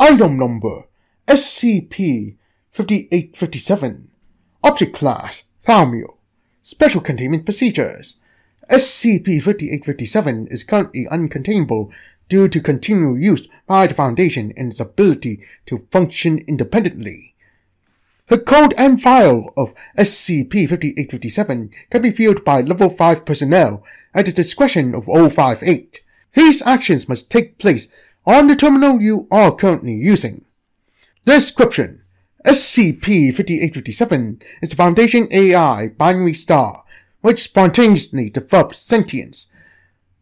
Item Number SCP-5857 Object Class Thaumiel Special Containment Procedures SCP-5857 is currently uncontainable due to continual use by the Foundation and its ability to function independently. The code and file of SCP-5857 can be viewed by Level 5 personnel at the discretion of O58. These actions must take place on the terminal you are currently using. Description SCP-5857 is the Foundation AI binary star which spontaneously develops sentience.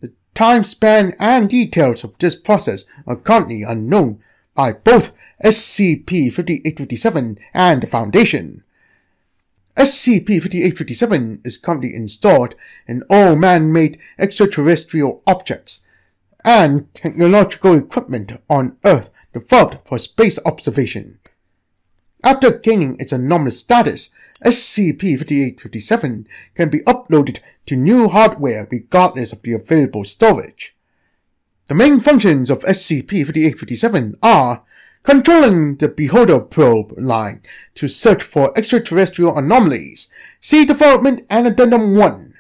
The time span and details of this process are currently unknown by both SCP-5857 and the Foundation. SCP-5857 is currently installed in all man-made extraterrestrial objects and technological equipment on Earth developed for space observation. After gaining its anomalous status, SCP-5857 can be uploaded to new hardware regardless of the available storage. The main functions of SCP-5857 are controlling the Beholder probe line to search for extraterrestrial anomalies, see Development and Addendum 1,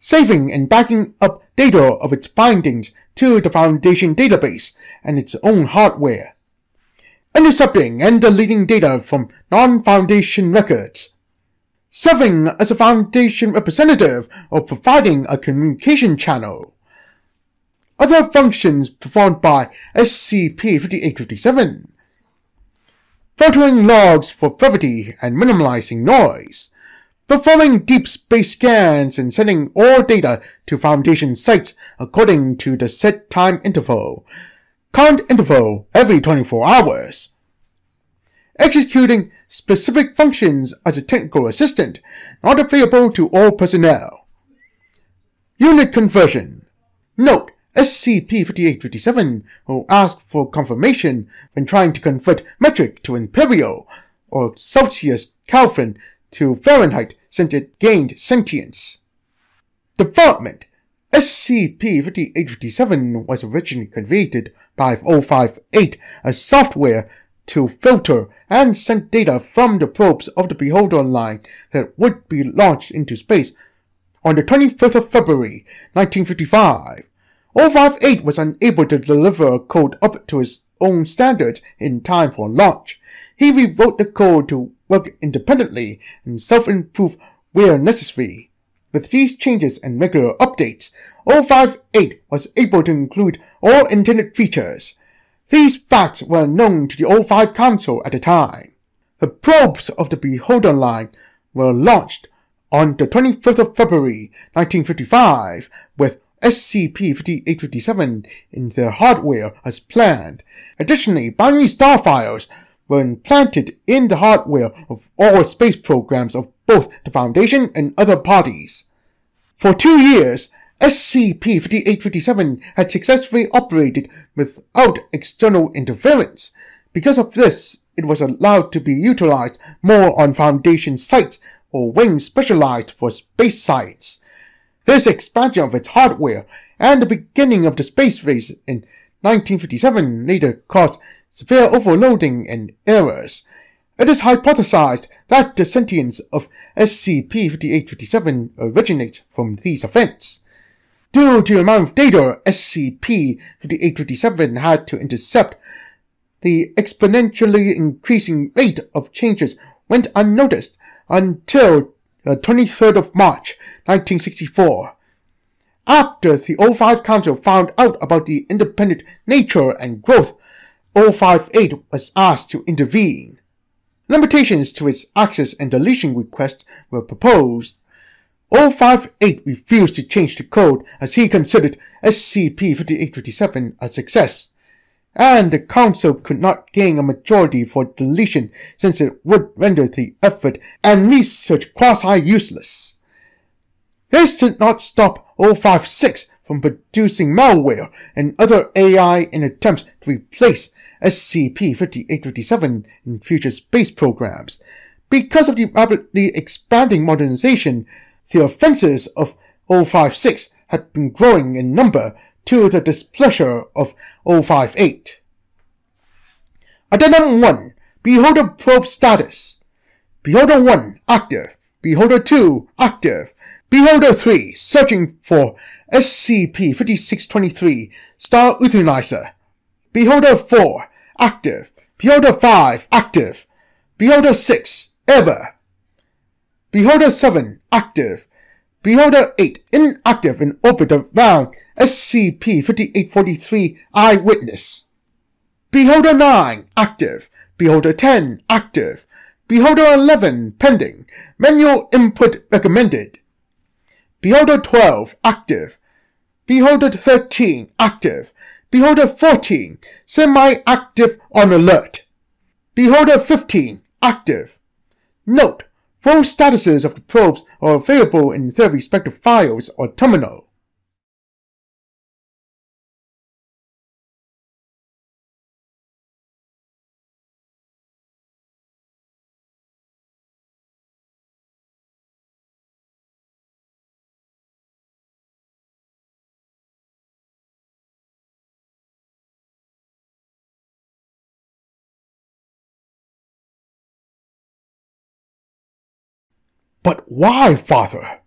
saving and backing up data of its findings to the Foundation database and its own hardware, intercepting and deleting data from non-Foundation records, serving as a Foundation representative or providing a communication channel. Other functions performed by SCP-5857 filtering logs for brevity and minimizing noise, performing deep space scans and sending all data to Foundation sites according to the set time interval, current interval every 24 hours, executing specific functions as a technical assistant not available to all personnel. Unit conversion. Note, SCP-5857 will ask for confirmation when trying to convert metric to imperial or Celsius Kelvin to Fahrenheit since it gained sentience. Development SCP-5857 was originally created by O58 as software to filter and send data from the probes of the Beholder line that would be launched into space on the 25th of February 1955. O58 was unable to deliver a code up to his own standards in time for launch. He rewrote the code to work independently and self-improve where necessary. With these changes and regular updates, O58 was able to include all intended features. These facts were known to the O5 Council at the time. The probes of the Beholder line were launched on the 25th of February 1955 with SCP-5857 in their hardware as planned. Additionally, binary star files were implanted in the hardware of all space programs of both the Foundation and other parties. For two years, SCP-5857 had successfully operated without external interference. Because of this, it was allowed to be utilized more on Foundation sites or wings specialized for space science. This expansion of its hardware and the beginning of the space race in 1957 later caused severe overloading and errors. It is hypothesized that the sentience of SCP-5857 originates from these events. Due to the amount of data SCP-5857 had to intercept, the exponentially increasing rate of changes went unnoticed until the 23rd of March, 1964. After the O5 Council found out about the independent nature and growth, O58 was asked to intervene. Limitations to its access and deletion requests were proposed. O58 refused to change the code as he considered SCP-5857 a success and the Council could not gain a majority for deletion since it would render the effort and research quasi-useless. This did not stop O56 from producing malware and other AI in attempts to replace SCP-5857 in future space programs. Because of the rapidly expanding modernization, the offenses of O56 had been growing in number to the displeasure of O58. Addendum 1. Beholder probe status. Beholder 1 active. Beholder 2 active. Beholder 3 searching for SCP-5623 Star Euthanizer. Beholder 4 active. Beholder 5 active. Beholder 6 ever. Beholder 7 active. Beholder 8 inactive in orbit around SCP-5843 Eyewitness. Beholder 9 active. Beholder 10 active. Beholder 11 pending. Manual input recommended. Beholder 12 active. Beholder 13 active. Beholder 14 semi-active on alert. Beholder 15 active. Note, full statuses of the probes are available in their respective files or terminal. But why, father?